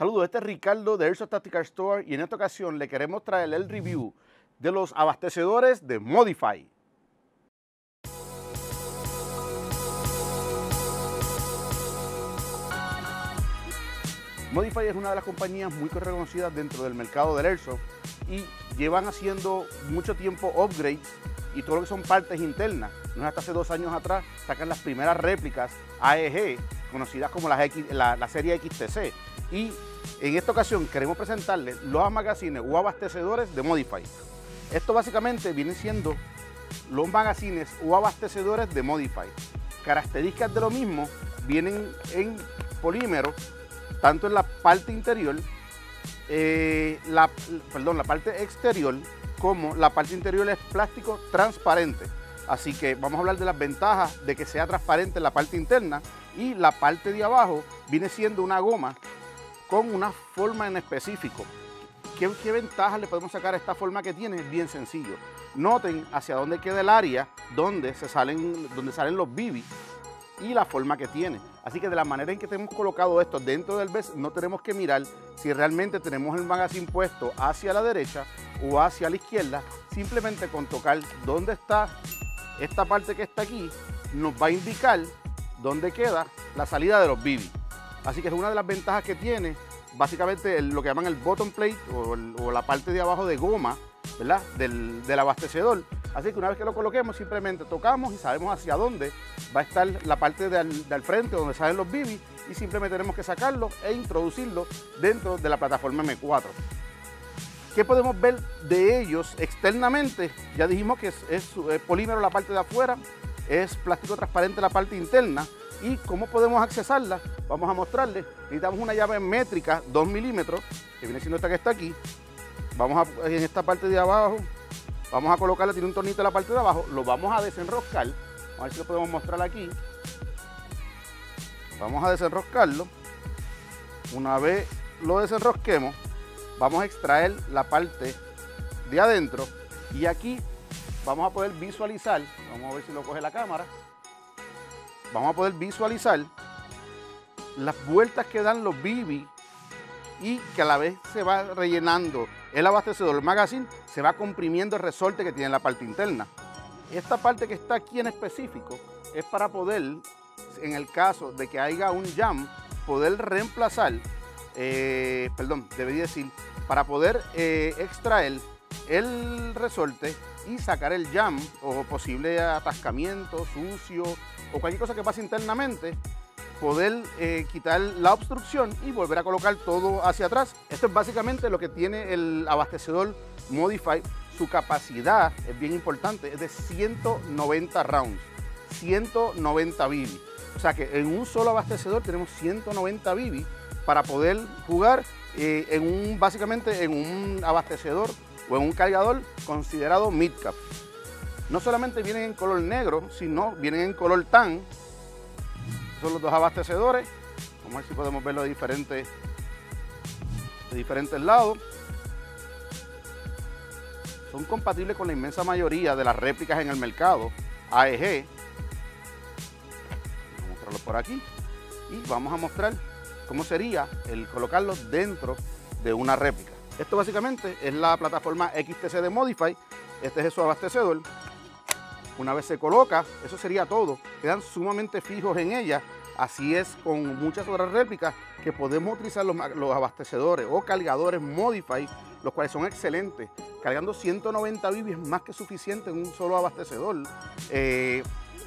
Saludos, este es Ricardo de Airsoft Tactical Store y en esta ocasión le queremos traer el review de los abastecedores de Modify. Modify es una de las compañías muy reconocidas dentro del mercado del Airsoft y llevan haciendo mucho tiempo upgrades y todo lo que son partes internas. No hasta hace dos años atrás sacan las primeras réplicas AEG, conocidas como la, serie XTC. Y en esta ocasión queremos presentarles los magazines o abastecedores de Modify. Esto básicamente viene siendo los magazines o abastecedores de Modify. Características de lo mismo vienen en polímero, tanto en la parte interior, eh, la, perdón, la parte exterior como la parte interior es plástico transparente. Así que vamos a hablar de las ventajas de que sea transparente en la parte interna y la parte de abajo viene siendo una goma con una forma en específico. ¿Qué, qué ventajas le podemos sacar a esta forma que tiene? Bien sencillo. Noten hacia dónde queda el área donde, se salen, donde salen los bibis y la forma que tiene. Así que de la manera en que tenemos colocado esto dentro del BES, no tenemos que mirar si realmente tenemos el magazine puesto hacia la derecha o hacia la izquierda. Simplemente con tocar dónde está esta parte que está aquí, nos va a indicar dónde queda la salida de los BB. Así que es una de las ventajas que tiene, básicamente lo que llaman el bottom plate o, la parte de abajo de goma, ¿verdad? Del, del abastecedor Así que una vez que lo coloquemos, simplemente tocamos y sabemos hacia dónde va a estar la parte del, frente donde salen los bibis y simplemente tenemos que sacarlo e introducirlo dentro de la plataforma M4. ¿Qué podemos ver de ellos externamente? Ya dijimos que es, polímero la parte de afuera, es plástico transparente la parte interna y cómo podemos accesarla, vamos a mostrarles. Necesitamos una llave métrica 2 milímetros, que viene siendo esta que está aquí. Vamos a, en esta parte de abajo, Vamos a colocarle, tiene un tornito en la parte de abajo, lo vamos a desenroscar. A ver si lo podemos mostrar aquí. Vamos a desenroscarlo. Una vez lo desenrosquemos, vamos a extraer la parte de adentro y aquí vamos a poder visualizar, vamos a ver si lo coge la cámara, vamos a poder visualizar las vueltas que dan los BB y que a la vez se va rellenando el abastecedor, el magazine, se va comprimiendo el resorte que tiene en la parte interna. Esta parte que está aquí en específico es para poder, en el caso de que haya un jam, poder reemplazar, eh, perdón, debería decir, para poder eh, extraer el resorte y sacar el jam o posible atascamiento, sucio o cualquier cosa que pase internamente poder eh, quitar la obstrucción y volver a colocar todo hacia atrás. Esto es básicamente lo que tiene el abastecedor Modify. Su capacidad es bien importante, es de 190 rounds, 190 BB. O sea que en un solo abastecedor tenemos 190 BB para poder jugar eh, en un, básicamente en un abastecedor o en un cargador considerado mid-cap. No solamente vienen en color negro, sino vienen en color tan, son los dos abastecedores. Vamos a ver si podemos verlo de diferentes, de diferentes lados. Son compatibles con la inmensa mayoría de las réplicas en el mercado AEG. Vamos a mostrarlo por aquí. Y vamos a mostrar cómo sería el colocarlo dentro de una réplica. Esto básicamente es la plataforma XTC de Modify. Este es su abastecedor. Una vez se coloca, eso sería todo. Quedan sumamente fijos en ella. Así es con muchas otras réplicas que podemos utilizar los, abastecedores o cargadores Modify, los cuales son excelentes. Cargando 190 BB es más que suficiente en un solo abastecedor. Eh,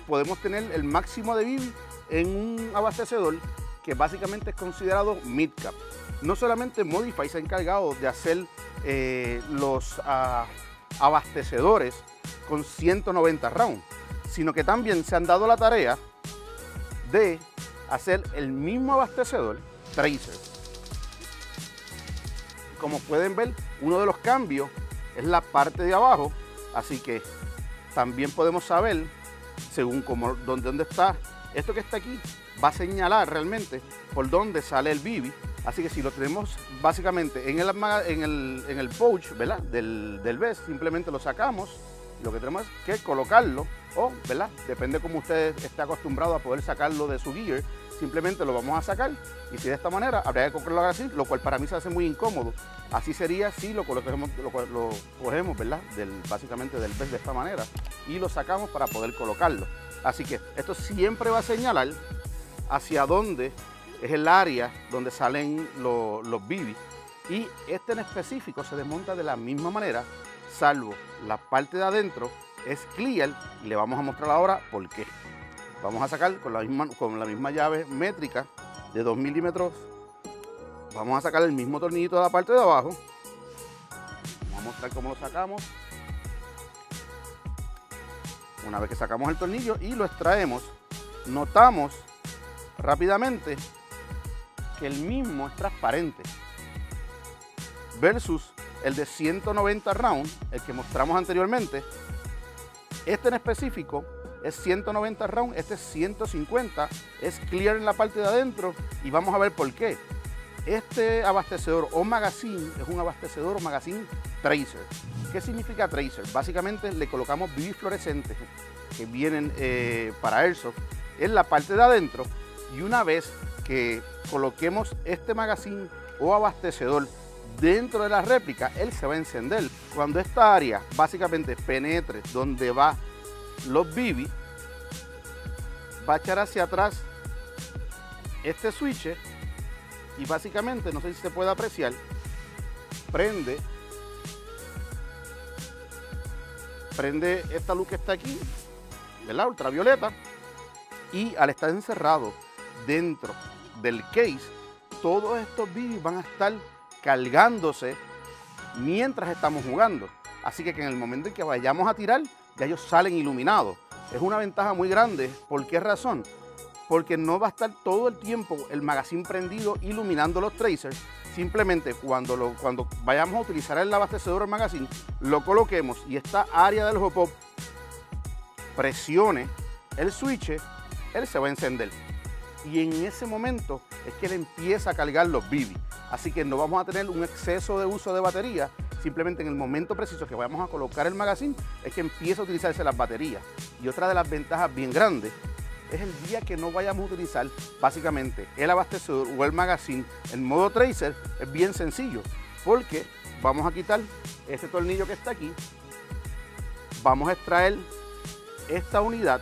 podemos tener el máximo de BB en un abastecedor que básicamente es considerado mid-cap. No solamente Modify se ha encargado de hacer eh, los ah, abastecedores con 190 rounds, sino que también se han dado la tarea de hacer el mismo abastecedor Tracer. Como pueden ver, uno de los cambios es la parte de abajo, así que también podemos saber, según como, dónde, dónde está, esto que está aquí va a señalar realmente por dónde sale el bibi. Así que si lo tenemos básicamente en el, pouch ¿verdad? del, BES, simplemente lo sacamos lo que tenemos es que colocarlo o, ¿verdad? Depende como usted esté acostumbrado a poder sacarlo de su gear, simplemente lo vamos a sacar y si de esta manera habría que colocarlo así, lo cual para mí se hace muy incómodo. Así sería si lo cogemos, lo, cogemos ¿verdad? Del, básicamente del pez de esta manera y lo sacamos para poder colocarlo. Así que esto siempre va a señalar hacia dónde es el área donde salen los, los bibis y este en específico se desmonta de la misma manera, salvo la parte de adentro es clear y le vamos a mostrar ahora por qué. Vamos a sacar con la misma, con la misma llave métrica de 2 milímetros. Vamos a sacar el mismo tornillito de la parte de abajo. Vamos a mostrar cómo lo sacamos. Una vez que sacamos el tornillo y lo extraemos, notamos rápidamente que el mismo es transparente versus el de 190 rounds, el que mostramos anteriormente. Este en específico es 190 rounds, este es 150, es clear en la parte de adentro y vamos a ver por qué. Este abastecedor o magazine es un abastecedor o magazine tracer. ¿Qué significa tracer? Básicamente le colocamos BB fluorescentes que vienen eh, para Airsoft en la parte de adentro y una vez que coloquemos este magazine o abastecedor dentro de la réplica, él se va a encender. Cuando esta área básicamente penetre donde va los BB, va a echar hacia atrás este switch y básicamente, no sé si se puede apreciar, prende, prende esta luz que está aquí, la Ultravioleta, y al estar encerrado dentro del case, todos estos BB van a estar cargándose mientras estamos jugando. Así que, en el momento en que vayamos a tirar, ya ellos salen iluminados. Es una ventaja muy grande. ¿Por qué razón? Porque no va a estar todo el tiempo el magazine prendido iluminando los tracers. Simplemente cuando, lo, cuando vayamos a utilizar el abastecedor del magazine, lo coloquemos y esta área del hop-up presione el switch, él se va a encender. Y en ese momento es que él empieza a cargar los BB. Así que no vamos a tener un exceso de uso de batería, simplemente en el momento preciso que vayamos a colocar el magazine es que empieza a utilizarse las baterías. Y otra de las ventajas bien grandes es el día que no vayamos a utilizar básicamente el abastecedor o el magazine en modo tracer, es bien sencillo, porque vamos a quitar este tornillo que está aquí, vamos a extraer esta unidad,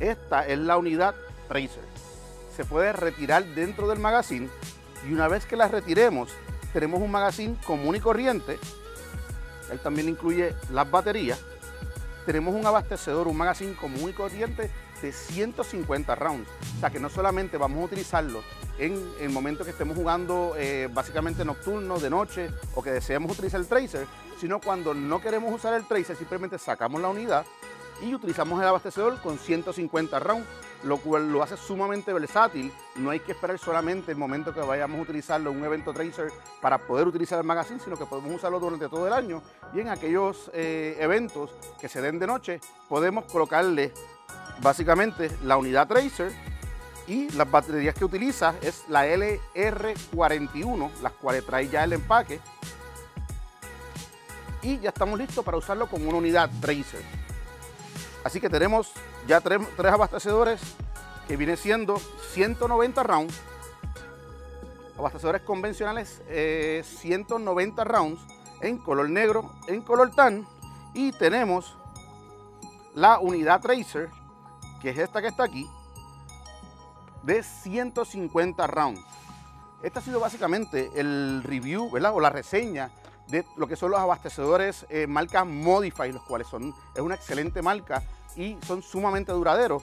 esta es la unidad tracer, se puede retirar dentro del magazine y una vez que las retiremos, tenemos un magazine común y corriente. Él también incluye las baterías. Tenemos un abastecedor, un magazine común y corriente de 150 rounds. O sea que no solamente vamos a utilizarlo en el momento que estemos jugando eh, básicamente nocturno, de noche, o que deseemos utilizar el tracer, sino cuando no queremos usar el tracer, simplemente sacamos la unidad y utilizamos el abastecedor con 150 rounds lo cual lo hace sumamente versátil. No hay que esperar solamente el momento que vayamos a utilizarlo en un evento tracer para poder utilizar el magazine, sino que podemos usarlo durante todo el año. Y en aquellos eh, eventos que se den de noche, podemos colocarle básicamente la unidad tracer y las baterías que utiliza es la LR41, las cuales trae ya el empaque. Y ya estamos listos para usarlo como una unidad tracer. Así que tenemos ya tres, abastecedores que vienen siendo 190 rounds. Abastecedores convencionales 190 eh, rounds en color negro, en color tan. Y tenemos la unidad Tracer, que es esta que está aquí, de 150 rounds. Este ha sido básicamente el review, ¿verdad? O la reseña de lo que son los abastecedores eh, marca Modify, los cuales son, es una excelente marca y son sumamente duraderos.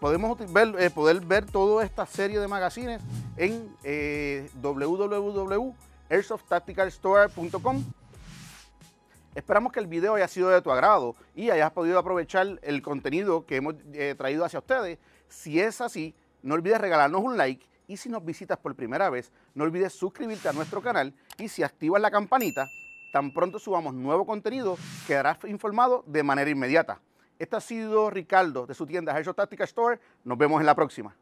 Podemos ver, eh, poder ver toda esta serie de magazines en eh. Esperamos que el video haya sido de tu agrado y hayas podido aprovechar el contenido que hemos eh, traído hacia ustedes. Si es así, no olvides regalarnos un like y si nos visitas por primera vez, no olvides suscribirte a nuestro canal y si activas la campanita, tan pronto subamos nuevo contenido, quedarás informado de manera inmediata. Este ha sido Ricardo de su tienda Headshot Tactical Store. Nos vemos en la próxima.